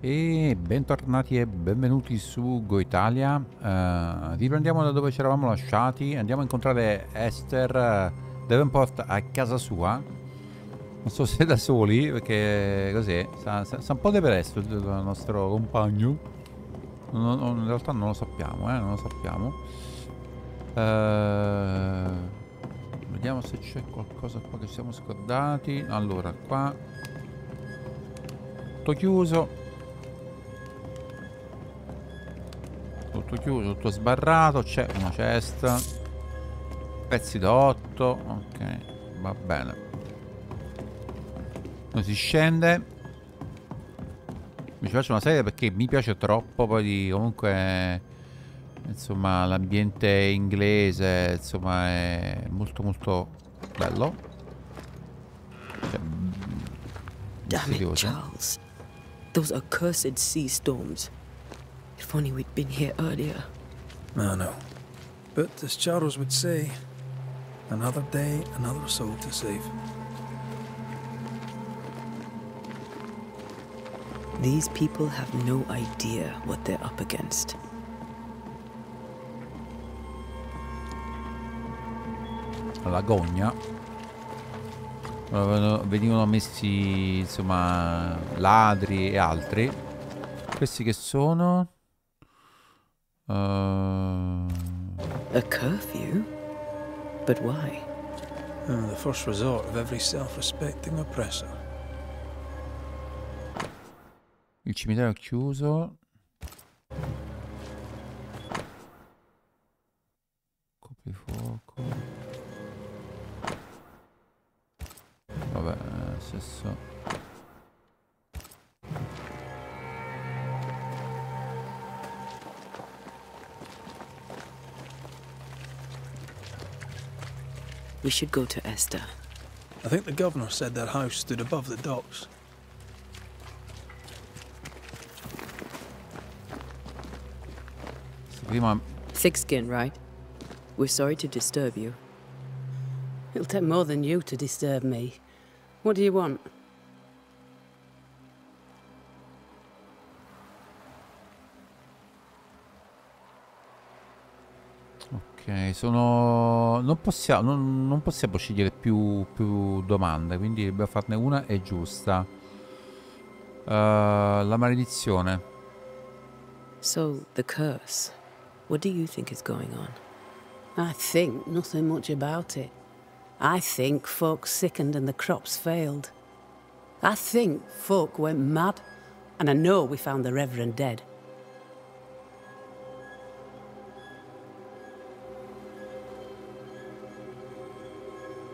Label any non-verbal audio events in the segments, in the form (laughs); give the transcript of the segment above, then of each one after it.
E bentornati e benvenuti su GoItalia. Uh, riprendiamo da dove ci eravamo lasciati. Andiamo a incontrare Esther uh, Davenport a casa sua. Non so se da soli, perché così sa, sa un po' depresso il nostro compagno. Non, non, in realtà non lo sappiamo, eh, non lo sappiamo. Uh, vediamo se c'è qualcosa qua che siamo scordati. Allora, qua tutto chiuso tutto chiuso, tutto sbarrato, c'è una cesta, pezzi da 8, ok, va bene. Noi si scende. Mi ci faccio una serie perché mi piace troppo, poi di, comunque, insomma, l'ambiente inglese, insomma, è molto molto bello. Cioè, Damn it, Charles. Those accursed sea storms. If only we'd been here earlier. I know. But as Charles would say, another day, another soul to save. These people have no idea what they're up against. La gogna venivano messi insomma ladri e altri questi che sono Uh... A curfew? But why? Uh, the first resort of every self-respecting oppressor. Il cimitero è chiuso. We should go to Esther. I think the governor said that house stood above the docks. We, my thick skin, right? We're sorry to disturb you. It'll take more than you to disturb me. What do you want? Ok, sono... Non possiamo, non, non possiamo scegliere più, più, domande, quindi dobbiamo farne una è giusta. Uh, la maledizione. So, the curse. What do you think is going on? I think nothing much about it. I think folk sickened and the crops failed. I think folk went mad. And I know we found the Reverend dead.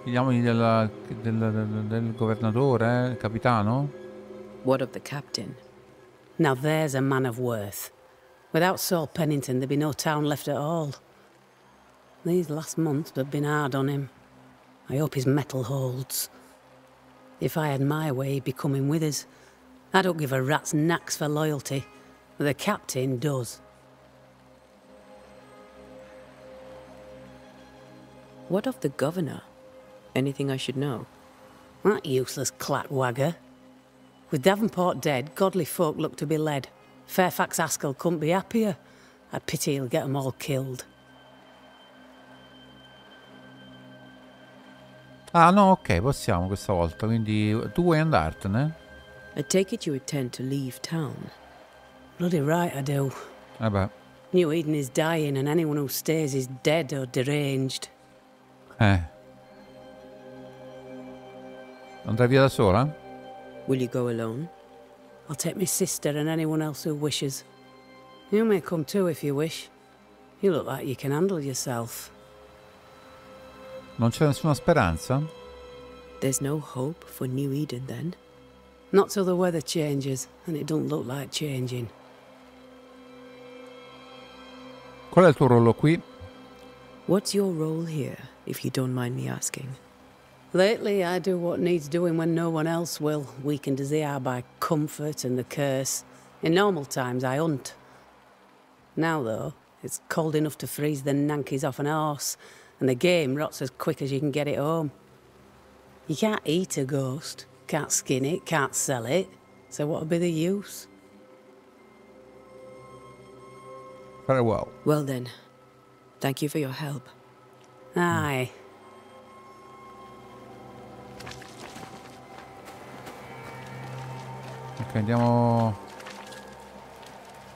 Uomini del, del, governatore, capitano? What of the captain? Now there's a man of worth. Without Saul Pennington, there'd be no town left at all. These last months have been hard on him. I hope his mettle holds. If I had my way, he'd be coming with us. I don't give a rat's knacks for loyalty, but the captain does. What of the governor? Anything I should know? That useless clackwagger. With Davenport dead, godly folk look to be led. Fairfax Askell couldn't be happier. I pity he'll get them all killed. Ah no, ok, possiamo questa volta, quindi tu vuoi andartene? I take it you intend to leave town. Bloody right I do. Eh beh. New Eden is dying and anyone who stays is dead or deranged. Eh, Andrai via da sola? Will you go alone? I'll take my sister and anyone else who wishes. You may come too if you wish. You look like you can handle yourself. Non c'è nessuna speranza? There's no hope for New Eden then? Not till the weather changes, and it don't look like changing. Qual è il tuo ruolo qui? What's your role here, if you don't mind me asking? Lately, I do what needs doing when no one else will, weakened as they are by comfort and the curse. In normal times, I hunt. Now, though, it's cold enough to freeze the nankies off an horse, and the game rots as quick as you can get it home. You can't eat a ghost, can't skin it, can't sell it, so what would be the use? Very well. Well then, thank you for your help. Aye. Ok, andiamo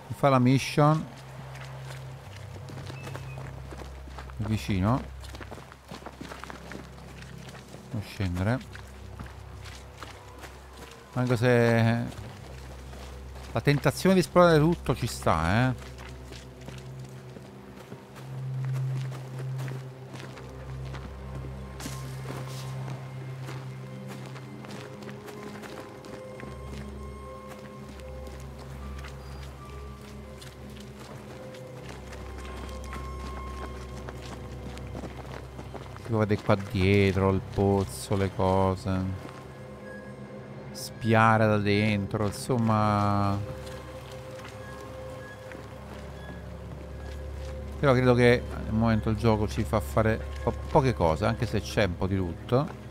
a fare la mission. Vicino. Non scendere. Anche se la tentazione di esplorare tutto ci sta, eh. Vede qua dietro, il pozzo, le cose. Spiare da dentro, insomma... Però credo che al momento il gioco ci fa fare po poche cose, anche se c'è un po' di tutto.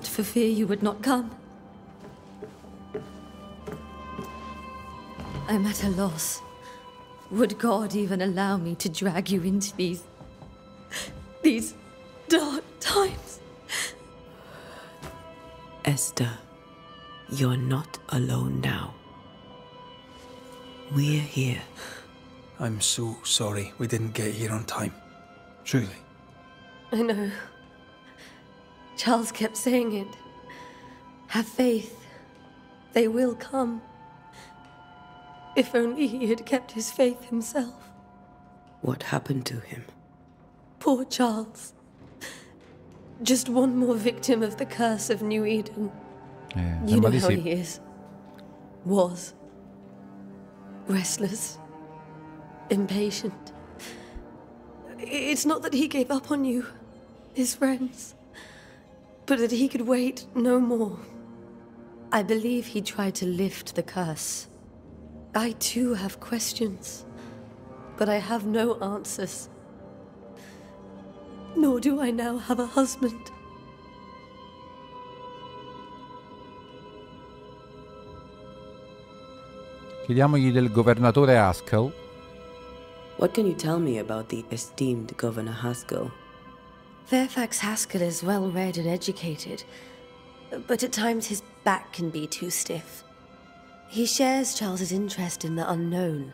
Barely for fear you would not come. I'm at a loss. Would God even allow me to drag you into these. these dark times? Esther, you're not alone now. We're here. I'm so sorry we didn't get here on time. Truly. I know. Charles kept saying it. Have faith. They will come. If only he had kept his faith himself. What happened to him? Poor Charles. Just one more victim of the curse of New Eden. Eh, You know how sì. he is. Was. Restless. Impatient. It's not that he gave up on you, his friends, but that he could wait no more. I believe he tried to lift the curse. I too have questions, but I have no answers. Nor do I now have a husband. Chiediamogli del governatore Haskell. What can you tell me about the esteemed Governor Haskell? Fairfax Haskell is well read and educated, but at times his back can be too stiff. He shares Charles's interest in the unknown,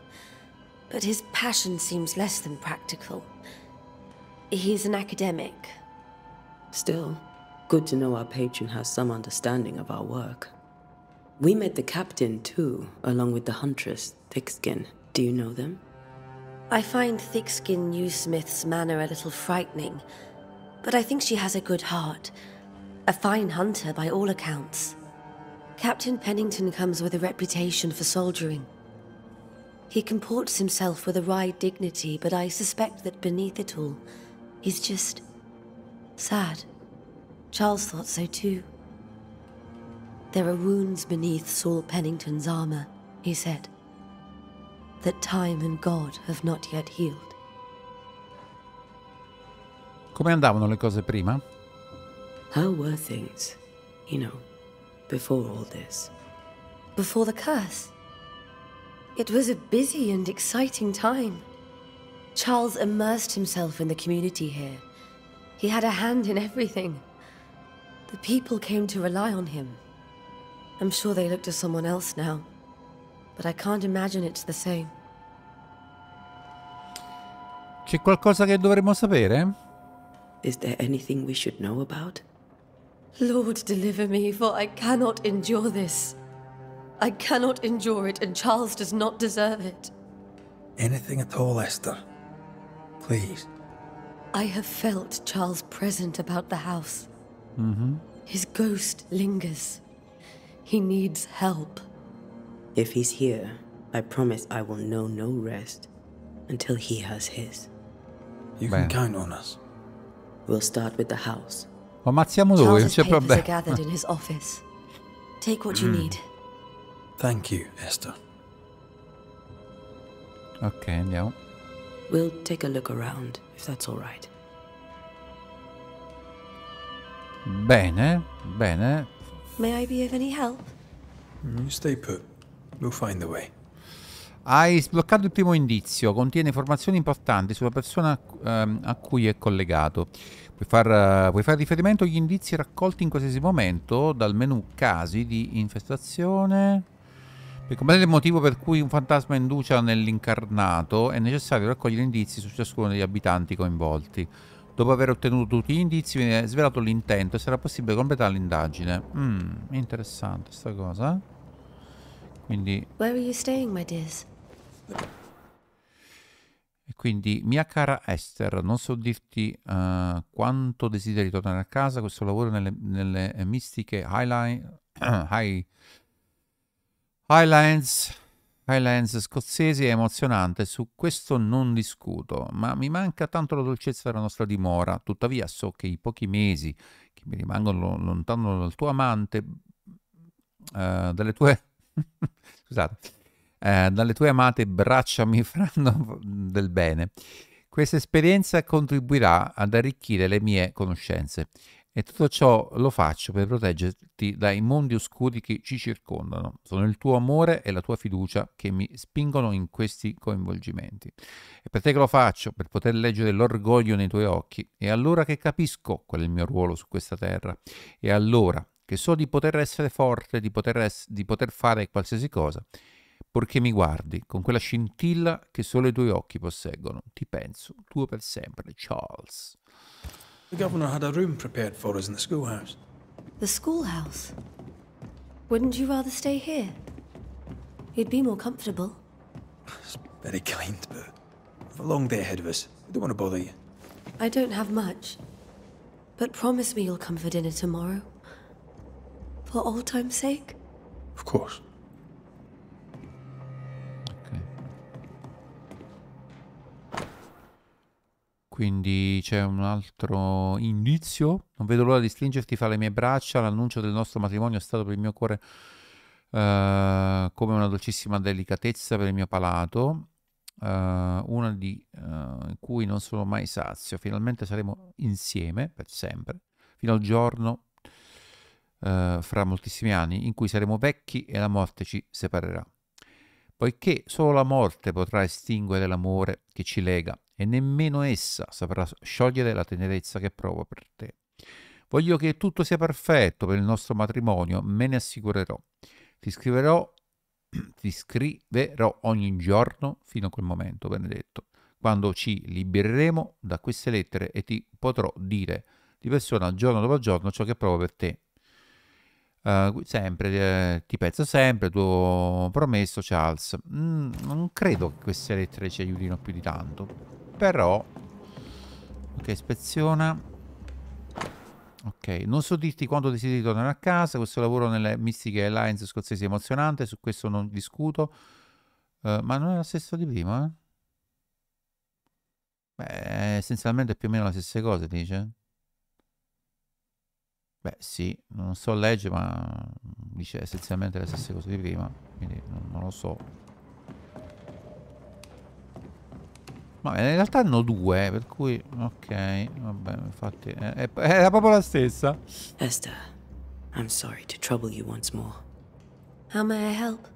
but his passion seems less than practical. He's an academic. Still, good to know our patron has some understanding of our work. We met the captain, too, along with the huntress, Thickskin. Do you know them? I find Thickskin Newsmith's manner a little frightening, but I think she has a good heart. A fine hunter by all accounts. Captain Pennington comes with a reputation for soldiering. He comports himself with a wry dignity, but I suspect that beneath it all, he's just sad. Charles thought so too. There are wounds beneath Saul Pennington's armor, he said, that time and God have not yet healed. Come andavano le cose prima? How were things, you know, before all this? Before the curse, it was a busy and exciting time. Charles immersed himself in the community here. He had a hand in everything. The people came to rely on him. I'm sure they look to someone else now, but I can't imagine it's the same. C'è qualcosa che dovremmo sapere? Is there anything we should know about? Lord, deliver me, for I cannot endure this. I cannot endure it, and Charles does not deserve it. Anything at all, Esther. Please. I have felt Charles present about the house. Mm -hmm. His ghost lingers. He needs help. If he's here, I promise I will know no rest until he has his. You Beh. can count on us. We'll start with the house. Lo ammazziamo noi, non Charles's c'è papers are problema. gathered in his office. Take what you hmm. need. Thank you, Esther. Ok, andiamo. We'll take a look around, if that's all right. Bene, bene. May I be of any help? You stay put. We'll find the way. Hai sbloccato il primo indizio, contiene informazioni importanti sulla persona ehm, a cui è collegato. Puoi far, eh, puoi fare riferimento agli indizi raccolti in qualsiasi momento dal menu casi di infestazione. Per comprendere il motivo per cui un fantasma inducia nell'incarnato è necessario raccogliere indizi su ciascuno degli abitanti coinvolti. Dopo aver ottenuto tutti gli indizi viene svelato l'intento e sarà possibile completare l'indagine. Mm, interessante sta cosa. Quindi Where are you staying, my dears? Quindi, mia cara Esther, non so dirti eh, quanto desideri tornare a casa. Questo lavoro nelle, nelle eh, mistiche Highline, (clears throat) high, Highlands, Highlands scozzesi è emozionante. Su questo non discuto, ma mi manca tanto la dolcezza della nostra dimora. Tuttavia, so che i pochi mesi che mi rimangono lo- lontano dal tuo amante, eh, dalle tue. (laughs) scusate eh, dalle tue amate braccia mi (laughs) faranno del bene. Questa esperienza contribuirà ad arricchire le mie conoscenze e tutto ciò lo faccio per proteggerti dai mondi oscuri che ci circondano. Sono il tuo amore e la tua fiducia che mi spingono in questi coinvolgimenti. È per te che lo faccio, per poter leggere l'orgoglio nei tuoi occhi. È allora che capisco qual è il mio ruolo su questa terra. È allora che so di poter essere forte, di poter, di poter fare qualsiasi cosa purché mi guardi con quella scintilla che solo i tuoi occhi posseggono. Ti penso, tuo per sempre, Charles. The governor had a room prepared for us in the schoolhouse. The schoolhouse. Wouldn't you rather stay here? You'd be more comfortable. It's very kind, but we've a long day ahead of us. I don't want to bother you. I don't have much. But promise me you'll come for dinner tomorrow. For old time's sake? Of course. Quindi c'è un altro indizio. Non vedo l'ora di stringerti fra le mie braccia. L'annuncio del nostro matrimonio è stato per il mio cuore eh, come una dolcissima delicatezza per il mio palato. eh, una di in cui non sono mai sazio. Finalmente saremo insieme per sempre, fino al giorno eh, fra moltissimi anni in cui saremo vecchi e la morte ci separerà. Poiché solo la morte potrà estinguere l'amore che ci lega e nemmeno essa saprà sciogliere la tenerezza che provo per te. Voglio che tutto sia perfetto per il nostro matrimonio, me ne assicurerò. Ti scriverò, (clears throat) ti scriverò ogni giorno fino a quel momento, benedetto, quando ci libereremo da queste lettere e ti potrò dire di persona giorno dopo giorno ciò che provo per te. Uh, sempre, eh, ti penso sempre, tuo promesso Charles. Mm, non credo che queste lettere ci aiutino più di tanto. Però, ok, ispeziona. Ok, non so dirti quando desideri tornare a casa. Questo lavoro nelle mistiche Alliance scozzesi è emozionante, su questo non discuto. Uh, ma non è la stessa di prima? Eh? Beh, essenzialmente è più o meno la stessa cosa, dice. Beh, sì, non so leggere, ma dice essenzialmente le stesse cose di prima, quindi non, non lo so. Ma in realtà hanno due, per cui... Ok, vabbè, infatti è, è- era proprio la stessa. Esther, I'm sorry to trouble you once more. How may I help?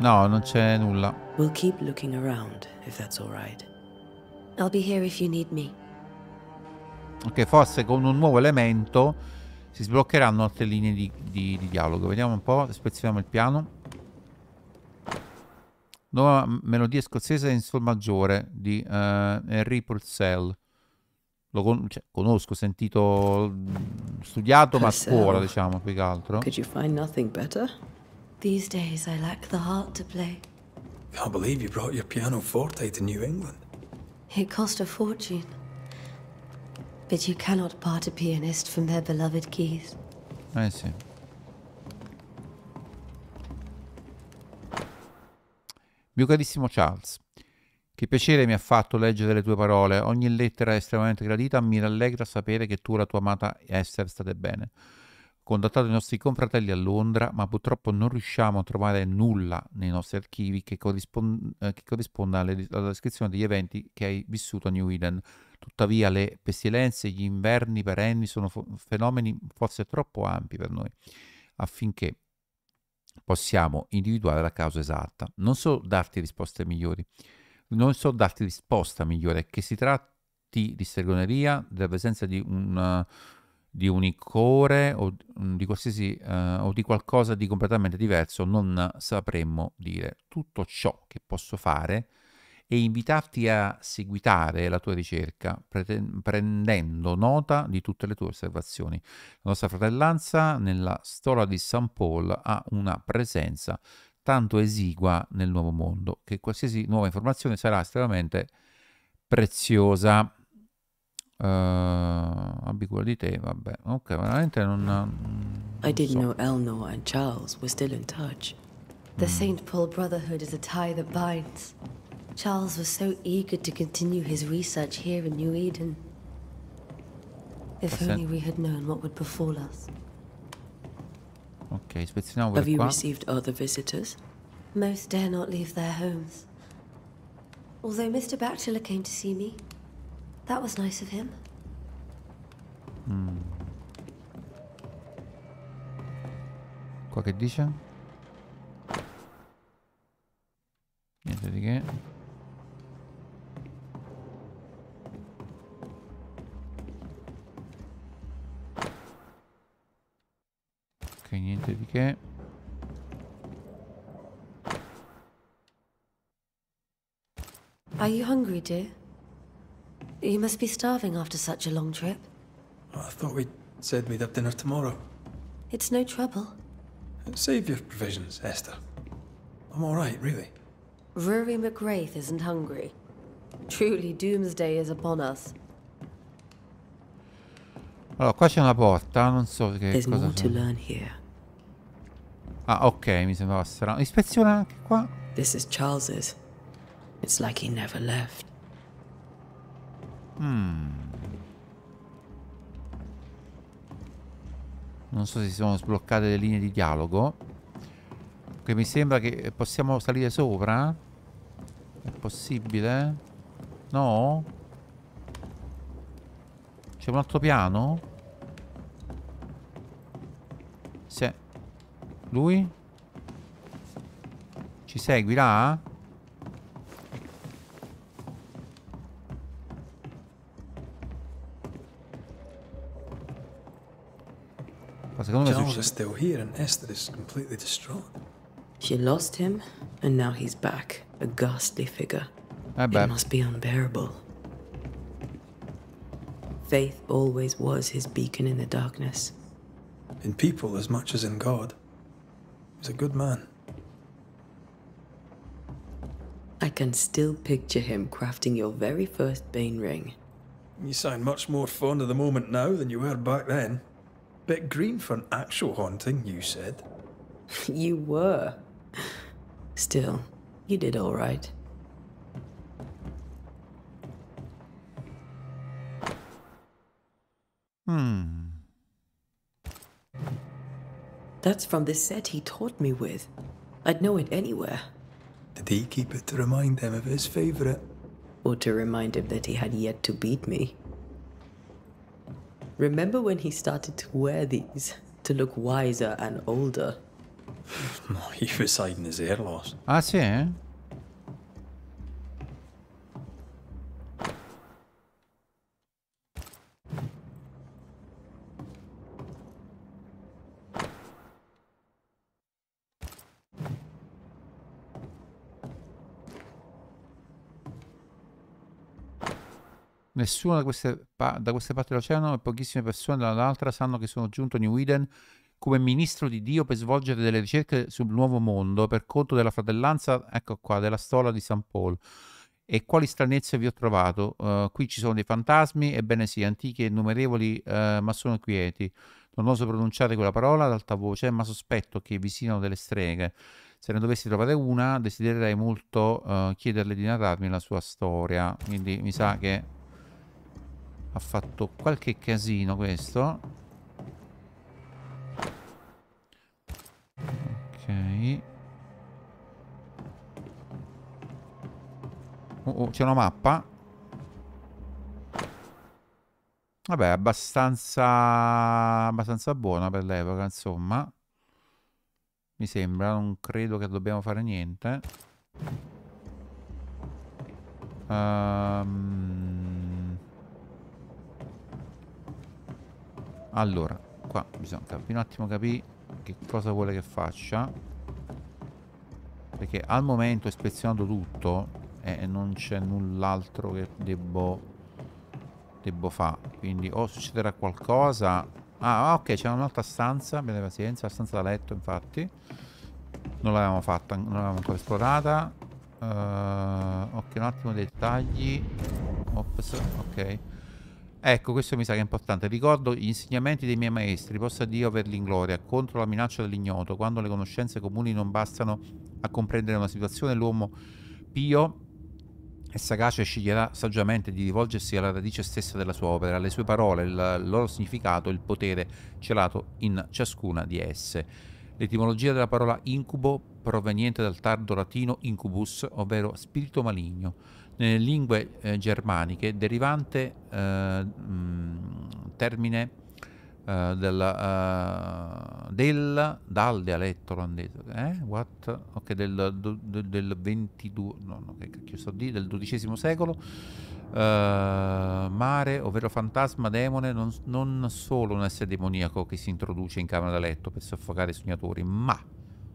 No, non c'è nulla. We'll keep looking around, if that's all right. I'll be here if you need me. Ok, forse con un nuovo elemento si sbloccheranno altre linee di, di- di dialogo. Vediamo un po', ispezioniamo il piano. Nuova melodia scozzese in sol maggiore di eh, Henry Purcell. Lo con- cioè, conosco, ho sentito, studiato, ma a scuola, diciamo, più che altro. Could you find nothing better? These days I lack the heart to play. Can't believe you brought your piano forte to New England. It cost a fortune. But you cannot part a pianist from their beloved keys. Eh sì. Mio carissimo Charles, che piacere mi ha fatto leggere le tue parole. Ogni lettera è estremamente gradita. Mi rallegra sapere che tu e la tua amata Esther state bene. Ho contattato i nostri confratelli a Londra, ma purtroppo non riusciamo a trovare nulla nei nostri archivi che, corrispond- eh, che corrisponda alle, alla descrizione degli eventi che hai vissuto a New Eden. Tuttavia le pestilenze, gli inverni perenni sono fo- fenomeni forse troppo ampi per noi affinché possiamo individuare la causa esatta. Non so darti risposte migliori, non so darti risposta migliore, che si tratti di stregoneria, della presenza di un, di un icore o di qualsiasi uh, o di qualcosa di completamente diverso, non sapremmo dire. Tutto ciò che posso fare e invitarti a seguitare la tua ricerca prendendo nota di tutte le tue osservazioni. La nostra fratellanza nella storia di St. Paul ha una presenza tanto esigua nel nuovo mondo che qualsiasi nuova informazione sarà estremamente preziosa. Uh, abbi cura di te, vabbè. Ok, veramente non. non I didn't so. know Elnor and Charles were still in touch. The mm. St. Paul Brotherhood is a tie that binds. Charles was so eager to continue his research here in New Eden. If only we had known what would befall us. Ok, ispezioniamo Have you qua. received other visitors? Most dare not leave their homes. Although Mr. Bachelor came to see me, that was nice of him. Mm. Qua che dice? Niente di che. Ok, niente di che. Are you hungry, dear? You must be starving after such a long trip. I thought we said we'd have dinner tomorrow. It's no trouble. Save your provisions, Esther. I'm all right, really. Rory McGrath isn't hungry. Truly, doomsday is upon us. Allora, qua c'è una porta, non so che There's cosa here. Ah, ok, mi sembrava strano. Ispeziona anche qua. This is Charles's. It's like he never left. Hmm. Non so se si sono sbloccate le linee di dialogo. Che mi sembra che possiamo salire sopra. È possibile? No? C'è un altro piano? Lui? Ci segui là? Ma secondo me Charles succede... is still here and Esther is completely distraught. She lost him, and now he's back, a ghastly figure. Eh beh, It must be unbearable. Faith always was his beacon in the darkness. In people as much as in God. He's a good man. I can still picture him crafting your very first Bane ring. You sound much more fond of the moment now than you were back then. Bit green for an actual haunting, you said. (laughs) you were. Still, you did all right. Hmm. That's from the set he taught me with. I'd know it anywhere. Did he keep it to remind him of his favourite? Or to remind him that he had yet to beat me. Remember when he started to wear these to look wiser and older? (laughs) He was hiding his hair loss. Ah, sì? Nessuno da queste, da queste parti dell'oceano e pochissime persone dall'altra sanno che sono giunto a New Eden come ministro di Dio per svolgere delle ricerche sul nuovo mondo per conto della fratellanza, ecco qua, della storia di St. Paul. E quali stranezze vi ho trovato? Uh, qui ci sono dei fantasmi, ebbene sì, antichi e innumerevoli, uh, ma sono quieti. Non oso pronunciare quella parola ad alta voce, ma sospetto che vi siano delle streghe. Se ne dovessi trovare una, desidererei molto uh, chiederle di narrarmi la sua storia. Quindi mi sa che ha fatto qualche casino questo. Ok. Oh, oh, c'è una mappa. Vabbè, abbastanza, abbastanza buona per l'epoca, insomma. Mi sembra, non credo che dobbiamo fare niente. Um... Allora, qua bisogna un attimo capire che cosa vuole che faccia. Perché al momento ho ispezionato tutto e non c'è null'altro che debbo, debbo fare. Quindi o succederà qualcosa... Ah, ok, c'è un'altra stanza, abbiate pazienza, la stanza da letto infatti. Non l'avevamo fatta, non l'avevamo ancora esplorata. Uh, ok, un attimo dettagli. Ops, ok. Ecco, questo mi sa che è importante. Ricordo gli insegnamenti dei miei maestri, possa Dio averli in gloria, contro la minaccia dell'ignoto, quando le conoscenze comuni non bastano a comprendere una situazione, l'uomo pio e sagace sceglierà saggiamente di rivolgersi alla radice stessa della sua opera, alle sue parole, il, loro significato, il potere celato in ciascuna di esse. L'etimologia della parola incubo proveniente dal tardo latino incubus, ovvero spirito maligno. Nelle lingue eh, germaniche derivante eh, mh, termine uh, del, uh, del, dal dialetto olandese, eh? What? Ok, del, del, del 22, no, no, che sto di, del XII secolo, uh, mare, ovvero fantasma, demone, non, non solo un essere demoniaco che si introduce in camera da letto per soffocare i sognatori, ma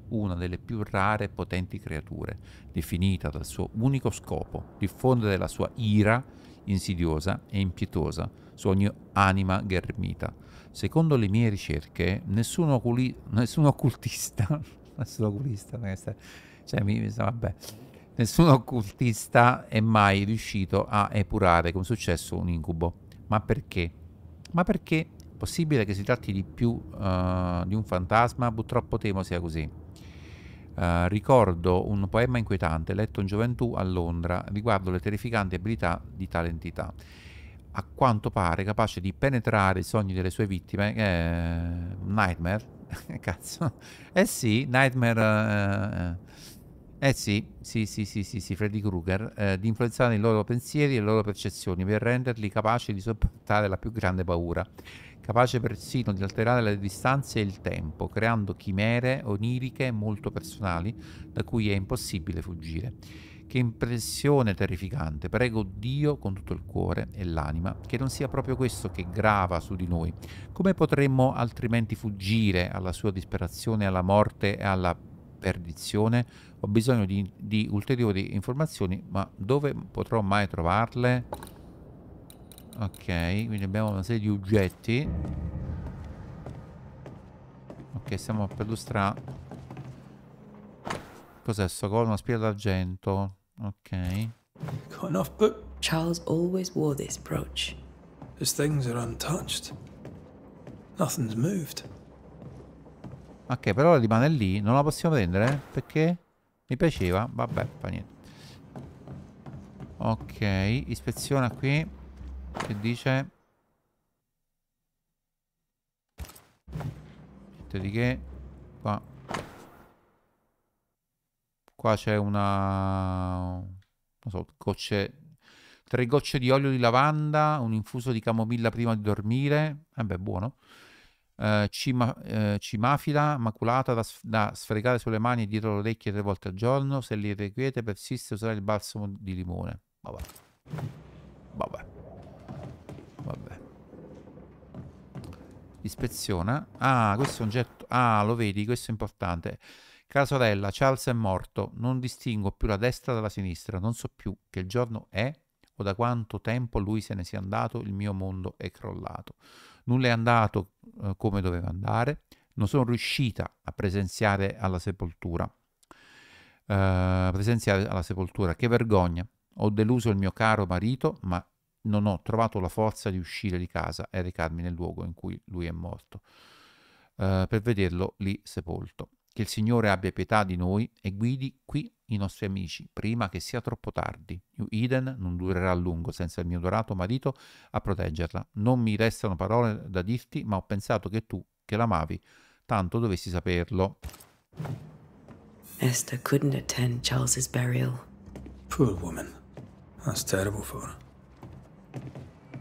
una delle più rare e potenti creature, definita dal suo unico scopo, diffondere la sua ira insidiosa e impietosa su ogni anima ghermita, Secondo le mie ricerche, nessun, oculi- nessun occultista, (laughs) nessun occulista, cioè, mi, vabbè, nessun occultista è mai riuscito a epurare con successo un incubo. Ma perché? Ma perché possibile che si tratti di più uh, di un fantasma? Purtroppo temo sia così. Uh, ricordo un poema inquietante letto in gioventù a Londra riguardo le terrificanti abilità di tale entità. A quanto pare capace di penetrare i sogni delle sue vittime, eh, Nightmare, (laughs) cazzo, eh sì, Nightmare, eh, eh sì, sì, sì, sì, sì, sì Freddy Krueger, eh, di influenzare i loro pensieri e le loro percezioni per renderli capaci di sopportare la più grande paura, capace persino di alterare le distanze e il tempo, creando chimere oniriche molto personali da cui è impossibile fuggire. Che impressione terrificante. Prego Dio con tutto il cuore e l'anima che non sia proprio questo che grava su di noi. Come potremmo altrimenti fuggire alla sua disperazione, alla morte e alla perdizione? Ho bisogno di, di ulteriori informazioni, ma dove potrò mai trovarle? Ok, quindi abbiamo una serie di oggetti. Ok, stiamo per illustrare. Cos'è sto con una spia d'argento? Ok. Got enough book. Charles always wore this brooch. His things are untouched. Nothing's moved. Ok, però rimane lì. Non la possiamo prendere? Perché? Mi piaceva. Vabbè, fa niente. Ok, ispeziona qui. Che dice? Niente di che. Qua Qua c'è una... non so, gocce... Tre gocce di olio di lavanda, un infuso di camomilla prima di dormire. Eh buono. Eh, cima, eh, cimafila maculata da, da, sfregare sulle mani e dietro le orecchie tre volte al giorno. Se li irrequiete persiste usare il balsamo di limone. Vabbè. Vabbè. Ispeziona. Ah, questo è un getto. Ah, lo vedi, questo è importante. Cara sorella, Charles è morto, non distingo più la destra dalla sinistra, non so più che giorno è o da quanto tempo lui se ne sia andato, il mio mondo è crollato. Nulla è andato eh, come doveva andare, non sono riuscita a presenziare alla sepoltura. Uh, presenziare alla sepoltura, che vergogna. Ho deluso il mio caro marito, ma non ho trovato la forza di uscire di casa e recarmi nel luogo in cui lui è morto, uh, per vederlo lì sepolto. Che il Signore abbia pietà di noi e guidi qui i nostri amici, prima che sia troppo tardi. New Eden non durerà a lungo senza il mio dorato marito a proteggerla. Non mi restano parole da dirti, ma ho pensato che tu, che l'amavi, tanto dovessi saperlo. Esther couldn't attend Charles's burial. Poor woman. That's terrible for her.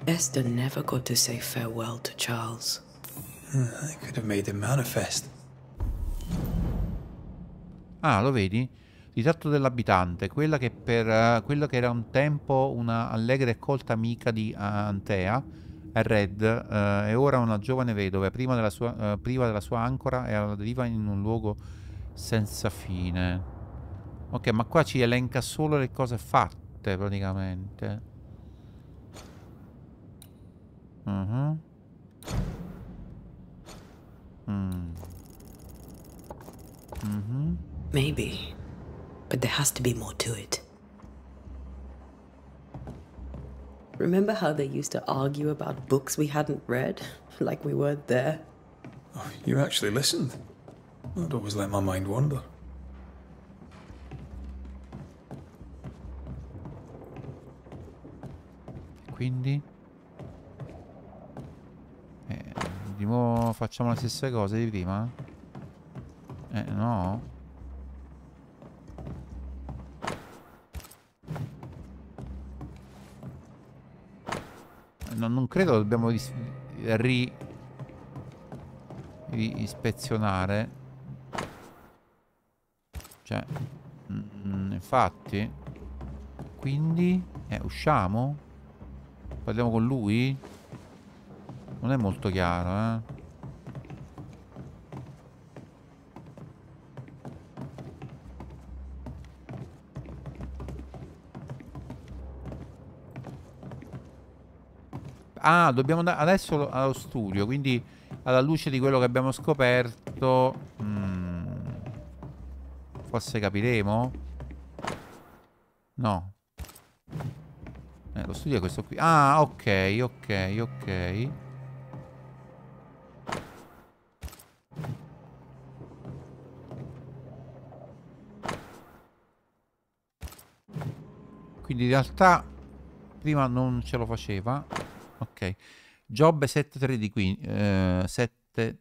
Esther never got to say farewell to Charles. I could have made him manifest. Ah, lo vedi? Ritratto dell'abitante, quella che, per, uh, quella che era un tempo una allegra e colta amica di uh, Antea, è Red, uh, e ora una giovane vedova, prima della sua, priva della sua ancora e alla deriva in un luogo senza fine. Ok, ma qua ci elenca solo le cose fatte, praticamente. Uh -huh. mm. Mm -hmm. Maybe. But there has to be more to it. Remember how they used to argue about books we hadn't read? (laughs) Like we weren't there? Oh, you actually listened? I'd always let my mind wander. Quindi? Nuovo facciamo le stesse cose di prima? Eh, no? No, non credo dobbiamo ri... ispezionare. Cioè, mm, infatti. Quindi, eh, usciamo? Parliamo con lui? Non è molto chiaro, eh. Ah, dobbiamo andare adesso allo studio, quindi alla luce di quello che abbiamo scoperto... Hmm, forse capiremo? No. Eh, lo studio è questo qui. Ah, ok, ok, ok. Quindi in realtà prima non ce lo faceva ok. Giobbe 7.13, eh, 7,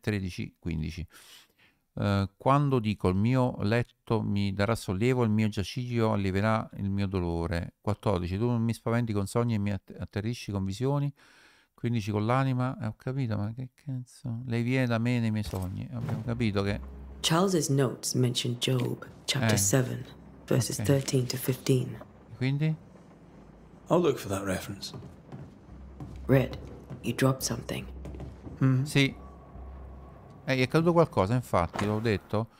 15. Uh, quando dico il mio letto mi darà sollievo, il mio giaciglio allieverà il mio dolore. 14. Tu non mi spaventi con sogni e mi atterrisci con visioni. 15 con l'anima. Eh, ho capito, ma che cazzo. Lei viene da me nei miei sogni. Abbiamo capito che. Charles's notes mention Job, chapter eh. 7, verses okay. 13 to 15. Quindi? I'll look for that reference. Red, you dropped something. Mm. Sì. Eh, è accaduto qualcosa, infatti, l'ho detto.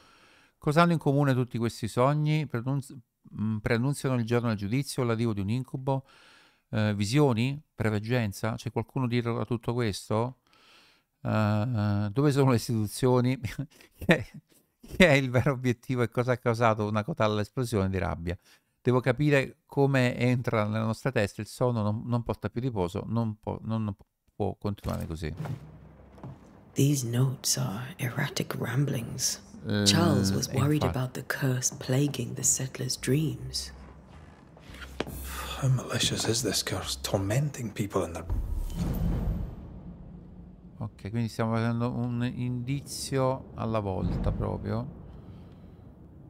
Cosa hanno in comune tutti questi sogni? Prenunzi- mm, preannunziano il giorno del giudizio, l'arrivo di un incubo? Eh, visioni? Preveggenza? C'è qualcuno dietro a tutto questo? Uh, dove sono le istituzioni? (laughs) che è il vero obiettivo e cosa ha causato una cotale esplosione di rabbia? Devo capire come entra nella nostra testa, il sonno non, non porta più riposo, non può, non può continuare così. These notes are erratic ramblings. Uh, Charles was worried about the curse plaguing the settlers' dreams. How malicious is this curse, tormenting people in their... Ok, quindi stiamo facendo un indizio alla volta proprio.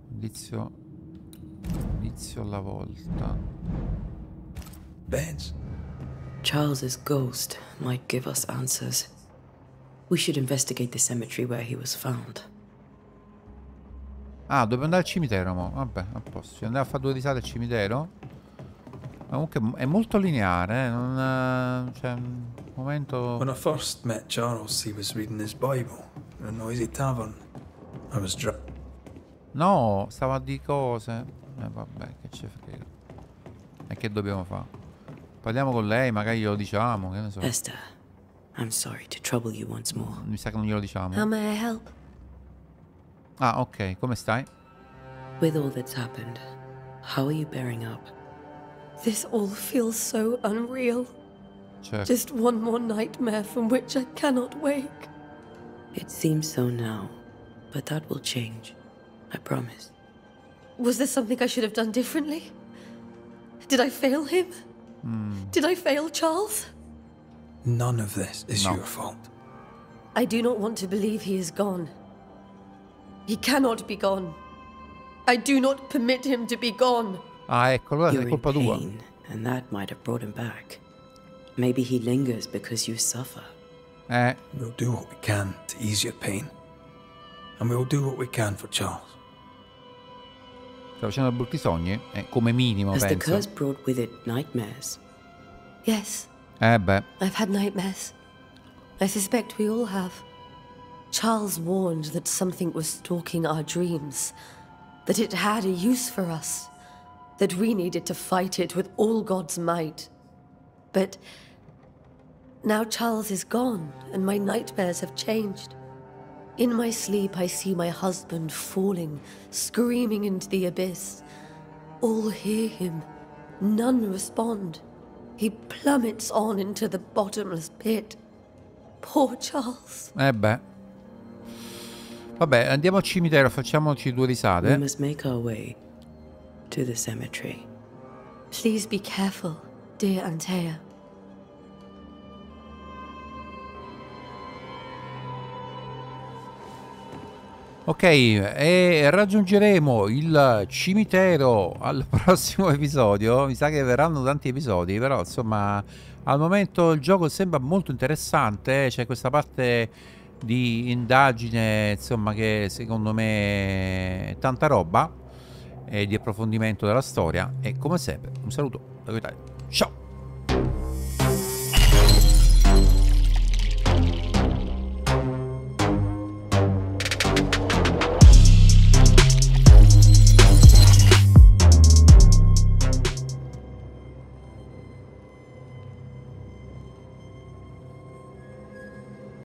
Indizio Inizio alla volta. Benz. Charles's ghost might give us answers. We should investigate the cemetery where he was found. Ah, dobbiamo andare al cimitero, mo. Vabbè, a posto. Ci andiamo a fare due risate al cimitero. Comunque è molto lineare, eh? non c'è un momento... When I first met Charles, he was reading his Bible in a noisy tavern. I was drunk. No, stava di cose. Eh vabbè, che ci frega. E che dobbiamo fare? Parliamo con lei, magari glielo diciamo, che ne so. Esther, I'm sorry to trouble you once more. Mi sa che non glielo diciamo. How may I help? Ah, ok, come stai? With all that's happened, how are you bearing up? This all feels so unreal. Certo. Just one more nightmare from which I cannot wake. It seems so now, but that will change. I promise. Was there something I should have done differently? Did I fail him? Did I fail Charles? None of this is No. your fault. I do not want to believe he is gone. He cannot be gone. I do not permit him to be gone. Ah, ecco, allora è You're in colpa tua. pain, and that might have brought him back. Maybe he lingers because you suffer. Eh, We'll do what we can to ease your pain. And we'll do what we can for Charles. Sta facendo brutti sogni? Eh, come minimo, Has the curse brought with it nightmares? Yes, Eh beh, I've had nightmares. I suspect we all have. Charles warned that something was stalking our dreams, that it had a use for us, that we needed to fight it with all God's might. But now Charles is gone, and my nightmares have changed. In my sleep, I see my husband falling, screaming into the abyss. All hear him, none respond. He plummets on into the bottomless pit. Poor Charles. eh beh. Vabbè, andiamo al cimitero, facciamoci due We must make our way to the cemetery. Please be careful, dear Antea. Ok, e raggiungeremo il cimitero al (laughs) prossimo episodio. Mi sa che verranno tanti episodi, però insomma, al momento il gioco sembra molto interessante. C'è questa parte di indagine, insomma, che secondo me è tanta roba e di approfondimento della storia. E come sempre, un saluto da Italia.